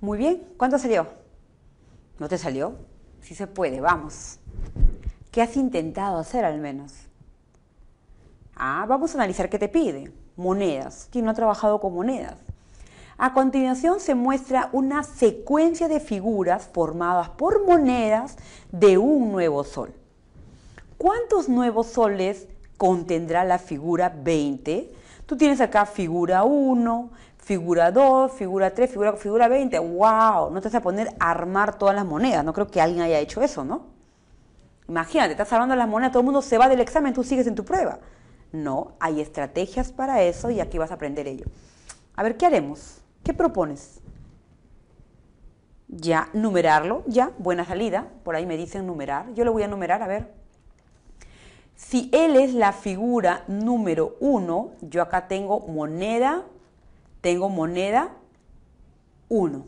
Muy bien, ¿cuánto salió? ¿No te salió? Sí se puede, vamos. ¿Qué has intentado hacer al menos? Ah, vamos a analizar qué te pide. Monedas. ¿Quién no ha trabajado con monedas? A continuación se muestra una secuencia de figuras formadas por monedas de un nuevo sol. ¿Cuántos nuevos soles contendrá la figura 20? Tú tienes acá figura 1, figura 2, figura 3, figura, figura 20. ¡Wow! No te vas a poner a armar todas las monedas. No creo que alguien haya hecho eso, ¿no? Imagínate, estás armando las monedas, todo el mundo se va del examen, tú sigues en tu prueba. No, hay estrategias para eso y aquí vas a aprender ello. A ver, ¿qué haremos? ¿Qué propones? Ya, numerarlo, ya, buena salida. Por ahí me dicen numerar. Yo lo voy a numerar, a ver. Si él es la figura número uno, yo acá tengo moneda, tengo moneda 1.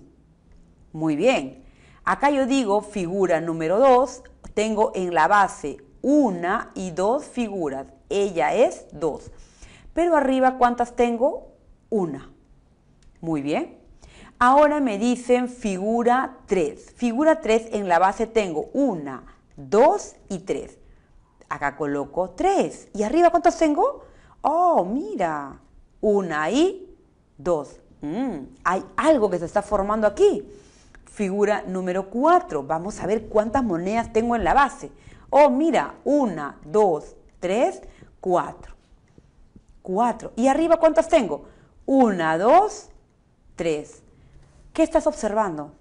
Muy bien. Acá yo digo figura número 2, tengo en la base una y dos figuras. Ella es 2. Pero arriba, ¿cuántas tengo? Una. Muy bien. Ahora me dicen figura 3. Figura 3 en la base tengo 1, 2 y 3. Acá coloco 3. ¿Y arriba cuántos tengo? Oh, mira. Una y 2. Mm, hay algo que se está formando aquí. Figura número 4. Vamos a ver cuántas monedas tengo en la base. Oh, mira. 1, 2, 3, 4. 4. ¿Y arriba cuántas tengo? 1, 2, 3. ¿Qué estás observando?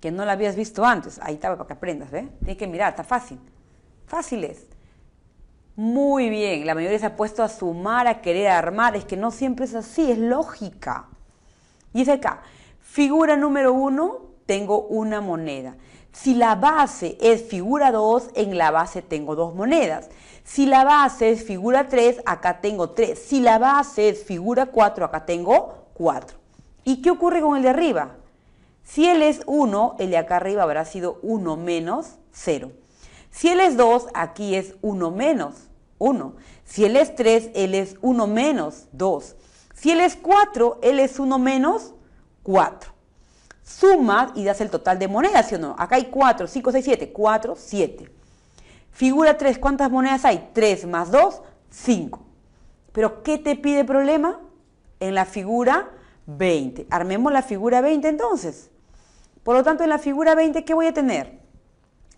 Que no la habías visto antes. Ahí estaba para que aprendas, ¿ves? Tienes que mirar, está fácil. Fácil es. Muy bien, la mayoría se ha puesto a sumar, a querer armar. Es que no siempre es así, es lógica. Y es acá, figura número uno, tengo una moneda. Si la base es figura 2, en la base tengo dos monedas. Si la base es figura 3, acá tengo 3. Si la base es figura 4, acá tengo 4. ¿Y qué ocurre con el de arriba? Si él es 1, el de acá arriba habrá sido 1 menos 0. Si él es 2, aquí es 1 menos 1. Si él es 3, él es 1 menos 2. Si él es 4, él es 1 menos 4. Suma y das el total de monedas, ¿sí o no? Acá hay 4, 5, 6, 7. 4, 7. Figura 3, ¿cuántas monedas hay? 3 más 2, 5. Pero ¿qué te pide problema? En la figura 20. Armemos la figura 20 entonces. Por lo tanto, en la figura 20, ¿qué voy a tener?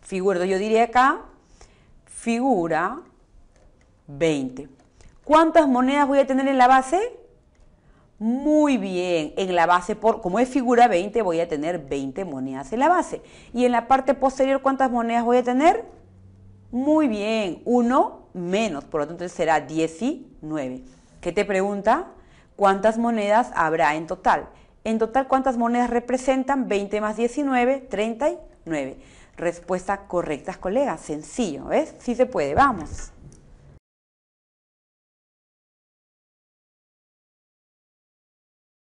Figura, yo diría acá, figura 20. ¿Cuántas monedas voy a tener en la base? Muy bien, en la base, por, como es figura 20, voy a tener 20 monedas en la base. Y en la parte posterior, ¿cuántas monedas voy a tener? Muy bien, 1 menos, por lo tanto será 19. ¿Qué te pregunta? ¿Cuántas monedas habrá en total? En total, ¿cuántas monedas representan? 20 más 19, 39. Respuesta correcta, colegas. Sencillo, ¿ves? Sí se puede, vamos.